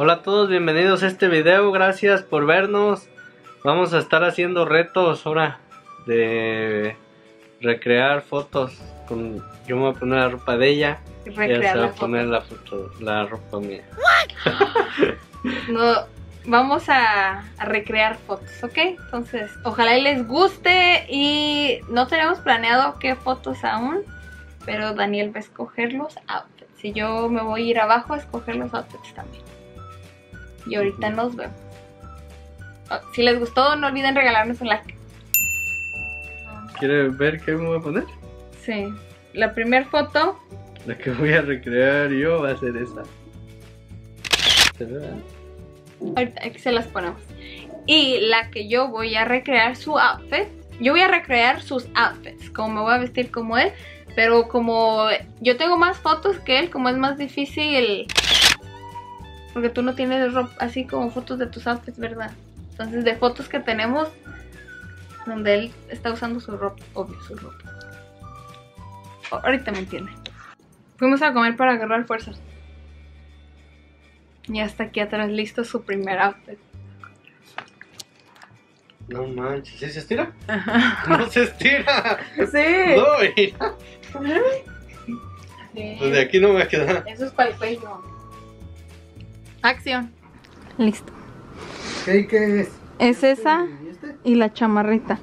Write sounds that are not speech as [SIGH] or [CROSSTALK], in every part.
Hola a todos, bienvenidos a este video, gracias por vernos. Vamos a estar haciendo retos ahora de recrear fotos. Con, yo me voy a poner la ropa de ella. y ella Recrear se va a poner la, foto, la ropa mía. [LAUGHS] No, vamos a, a recrear fotos, ¿ok? Entonces, ojalá y les guste y no tenemos planeado qué fotos aún, pero Daniel va a escoger los outfits. Y yo me voy a ir abajo a escoger los outfits también. Y ahorita nos vemos. Ah, Si les gustó, no olviden regalarnos un like. ¿Quiere ver qué me voy a poner? Sí. La primera foto, La que voy a recrear yo va a ser esa. ¿Se ve, verdad? ahorita aquí se las ponemos. Y la que yo voy a recrear su outfit. Yo voy a recrear sus outfits, como me voy a vestir como él. Pero como yo tengo más fotos que él, como es más difícil. Porque tú no tienes ropa, así como fotos de tus outfits, ¿verdad? Entonces, de fotos que tenemos, donde él está usando su ropa, obvio, su ropa. Ahorita me entiende. Fuimos a comer para agarrar fuerzas. Y hasta aquí atrás listo su primer outfit. No manches, ¿sí se estira? [LAUGHS] No se estira. Sí. No, mira. Pues de aquí no me queda. Eso es para el cuello. Acción. Listo. ¿Qué, qué es? Es esa ¿Y este? y la chamarrita.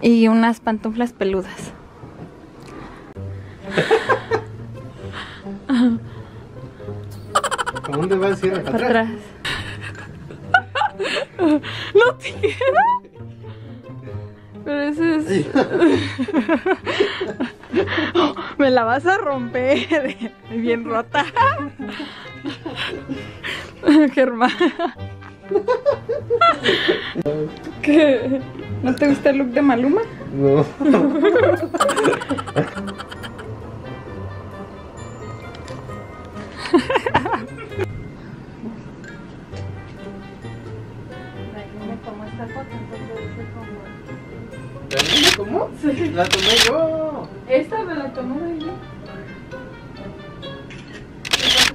Y unas pantuflas peludas. ¿A dónde va a decir? ¿Acá Para atrás? atrás. ¿No te queda? Pero ese es... [LAUGHS] Me la vas a romper. [LAUGHS] Bien rota. [LAUGHS] Germán. [LAUGHS] ¿Qué? ¿No te gusta el look de Maluma? No. [LAUGHS]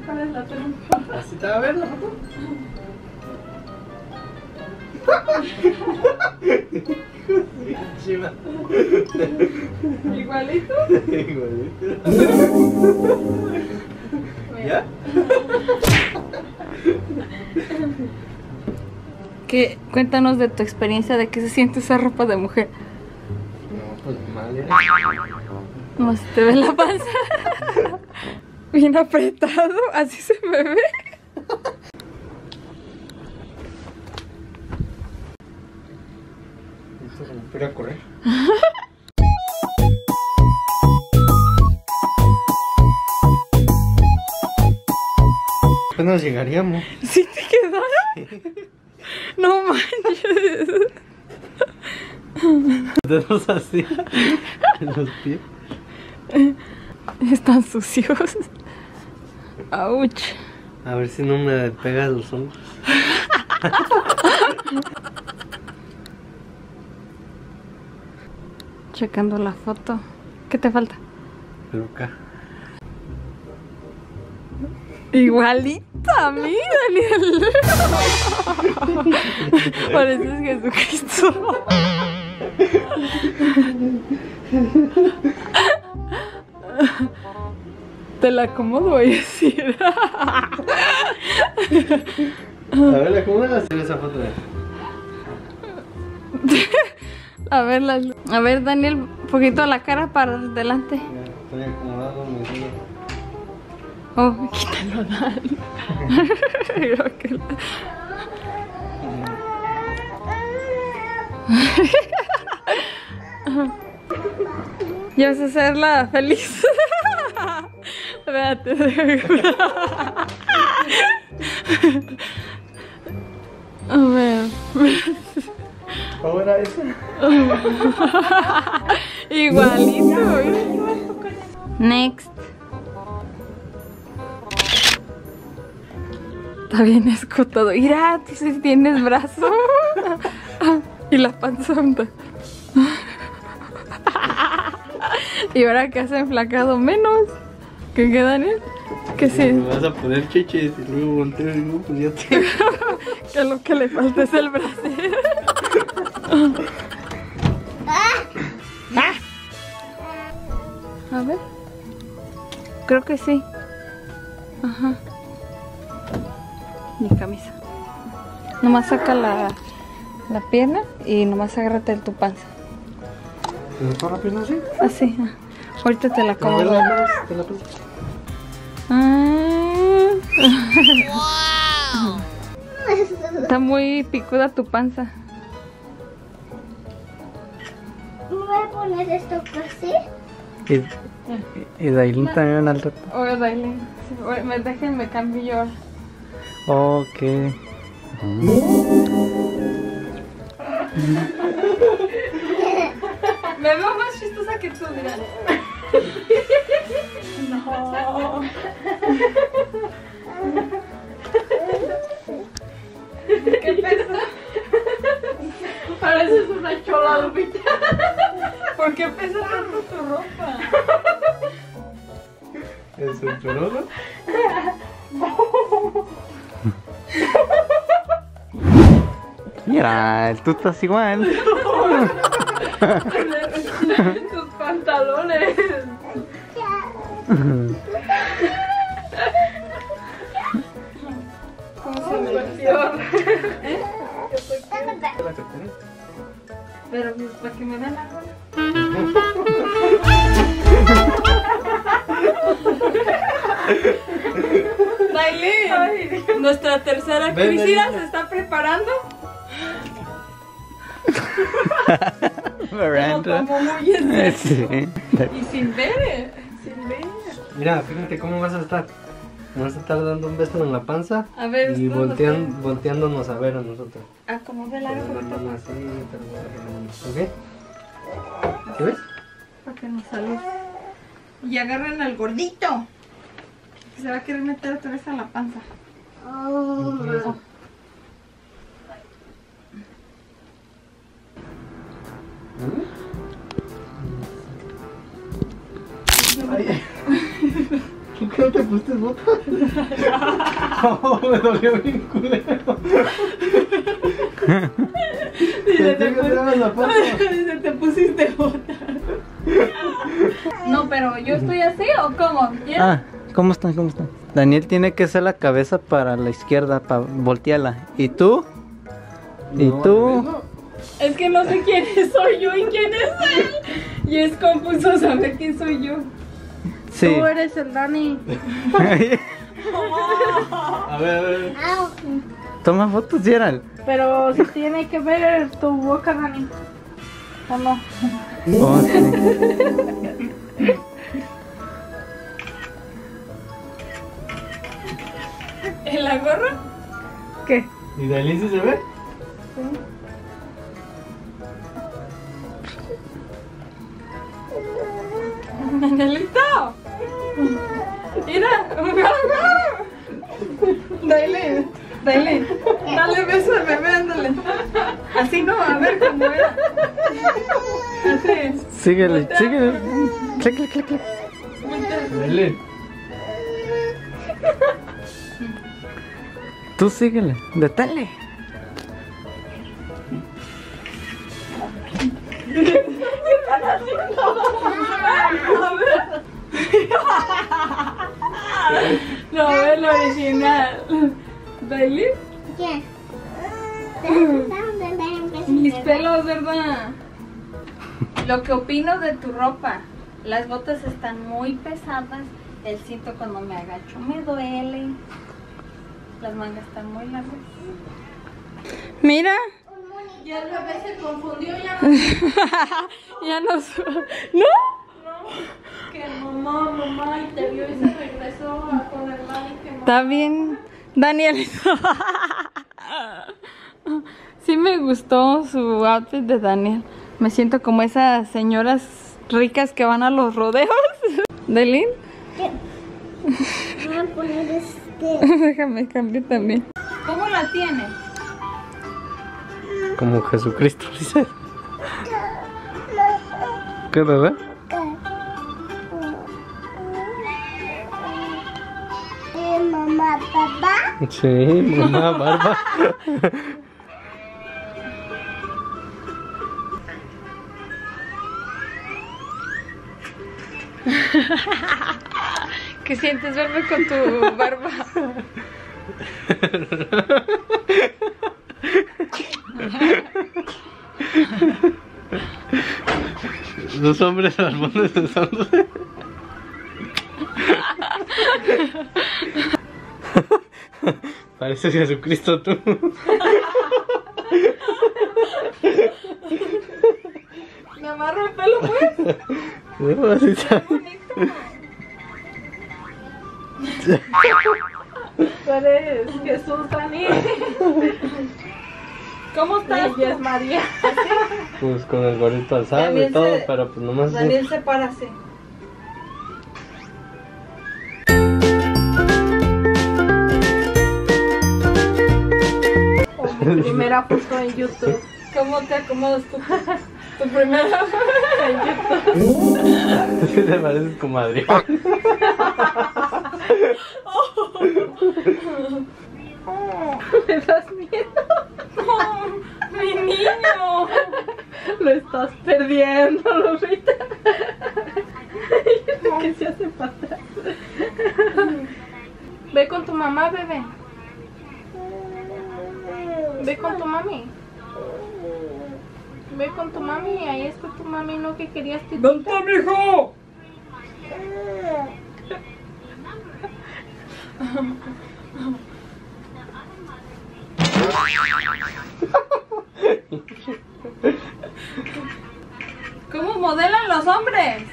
¿Cuál es la tengo? ¿Así te va a ver la foto? Igualito. Igualito. ¿Ya? ¿Qué? Cuéntanos de tu experiencia de qué se siente esa ropa de mujer. No, pues mal. ¿eh? No se te ve la panza. [LAUGHS] Bien apretado, así se me ve. Esto se me puede a correr. Apenas llegaríamos. ¿Sí te quedaron? No manches. Dedos así. En los pies. Están sucios. Ouch. A ver si no me pegas los hombros. [LAUGHS] Checando la foto. ¿Qué te falta? Peluca. Igualita a mí, Daniel. Pareces Jesucristo. [LAUGHS] Te la acomodo, voy a decir. A ver, ¿cómo vas a hacer esa foto? A ver, las- a ver, Daniel, un poquito la cara para adelante. Estoy acomodando mi dedo. Oh, quítalo, Daniel. [LAUGHS] La- [LAUGHS] Ya vas a hacerla feliz. Espérate. [LAUGHS] A ver. ¿Cómo era eso? Igualito. Next. Está bien escotado. Mira, tú sí tienes brazo. y la panzonta. y ahora que has enflacado menos. ¿Qué queda, Daniel? Que sí, Me vas a poner chichis y luego volteo y digo, pues ya te. [LAUGHS] que lo que le falta es el brasier. [LAUGHS] A ver. Creo que sí. Ajá. Mi camisa. Nomás saca la, la pierna y nomás agárrate de tu panza. ¿Te la pierna así? Así. ah. Ahorita te la acomodo. la- te la Ah. [LAUGHS] Está muy picuda tu panza. Me voy a poner esto así. Y, y Dailin también al rato. Oye, Dailin, sí, oye, me dejen, me cambio yo. Ok. [LAUGHS] Me veo más chistosa que tú, mira. [LAUGHS] No. ¿Qué pesa? Pareces una chola, Lupita. ¿Por qué pesa tanto tu ropa? ¿Es un chorolo? Mira, tú estás igual. [LAUGHS] ¿Cómo se me metió? Pero pues para que me den algo. Dailin, nuestra tercera ven. se está preparando. Pero como muy en serio. Sí. Y sin ver, sin ver. Mira, fíjate cómo vas a estar. Vas a estar dando un beso en la panza A ver, y voltean- volteándonos a ver a nosotros. El Con arco la así, pero ¿Ok? ¿Sí ves? para que nos salude. Y agarren al gordito. Que se va a querer meter otra vez a la panza. Oh, ¿Por qué no te pusiste botas? [LAUGHS] No, me dolió bien culero. Dice, te, que [LAUGHS] te pusiste botas. No, pero yo estoy así o cómo? ¿Quieres? Ah, ¿cómo están? ¿Cómo están? Daniel tiene que hacer la cabeza para la izquierda, para voltearla. ¿Y tú? ¿Y No, tú? Es que no sé quién es- soy yo y quién es él. Y es confuso saber quién soy yo. Sí. Tú eres el Dani. [LAUGHS] A ver, a ver. Toma fotos, Gerald. Pero si tiene que ver tu boca, Dani. ¿O no? Oh, sí. ¿En la gorra? ¿Qué? ¿Y Dailin sí se ve? [LAUGHS] Dale, dale. Dale beso al bebé, ándale. Así no, a ver cómo era. Así. Síguele, síguele. Clic, clic, clic, clic. Dailin. Tú síguele. Detale. [LAUGHS] [LAUGHS] No, es lo original. Dale. ¿Qué? ¿Dónde Mis pelos, ¿verdad? Lo que opino de tu ropa. Las botas están muy pesadas. El cinto cuando me agacho me duele. Las mangas están muy largas. Mira. Ya el bebé se confundió ya. [LAUGHS] ya nos. ¿No? Que mamá, mamá, y te vio y se regresó a con el que Está bien, Daniel. [LAUGHS] sí me gustó su outfit de Daniel. Me siento como esas señoras ricas que van a los rodeos. [LAUGHS] ¿Delin? Voy a poner este. [LAUGHS] Déjame cambiar también. ¿Cómo la tienes? Como Jesucristo, dice. ¿Qué, bebé? Sí, mamá, barba. [LAUGHS] ¿Qué sientes verme con tu barba? Dos hombres barbones besándose. Parece Jesucristo tú. Me amarro el pelo, pues. No, así está. Tú eres Jesús, Dani. ¿Cómo estás? Ella es María. Pues con el gorrito alzado y todo, se- pero pues nomás. Daniel, sepárase. Primera foto en YouTube. ¿Cómo te acomodas tu, tu primera foto en YouTube? Sí te pareces como Adrián. [LAUGHS] ¿Me das miedo? ¡Mi niño! Lo estás perdiendo, Lupita. que se hace para atrás. Ve con tu mamá, bebé. Ve con tu mami. Ve con tu mami. Ahí está tu mami, ¿no? Que querías te ¿Dónde está mi hijo? ¿Cómo modelan los hombres?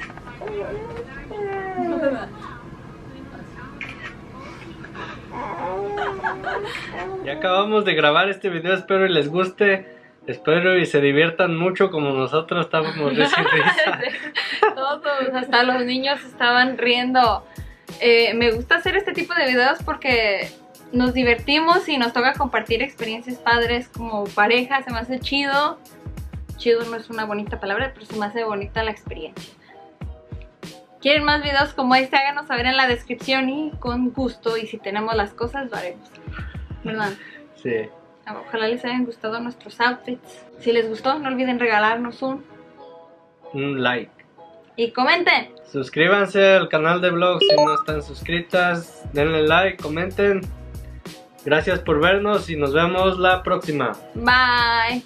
Acabamos de grabar este video, espero y les guste. Espero y se diviertan mucho como nosotros estábamos [LAUGHS] risa. Todos, hasta los niños estaban riendo. Eh, me gusta hacer este tipo de videos porque nos divertimos y nos toca compartir experiencias padres como pareja. Se me hace chido. Chido no es una bonita palabra, pero se me hace bonita la experiencia. ¿Quieren más videos como este? Háganos saber en la descripción y con gusto. Y si tenemos las cosas, lo haremos. ¿Verdad? Sí. Ojalá les hayan gustado nuestros outfits. Si les gustó, no olviden regalarnos un Un like. y comenten. Suscríbanse al canal de vlog si no están suscritas. Denle like, comenten. Gracias por vernos y nos vemos la próxima. Bye.